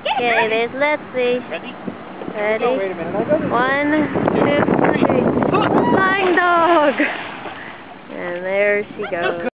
Okay, there's Leslie. Ready? Ready? Oh, wait a minute. One, two, three. Flying dog! And there she goes.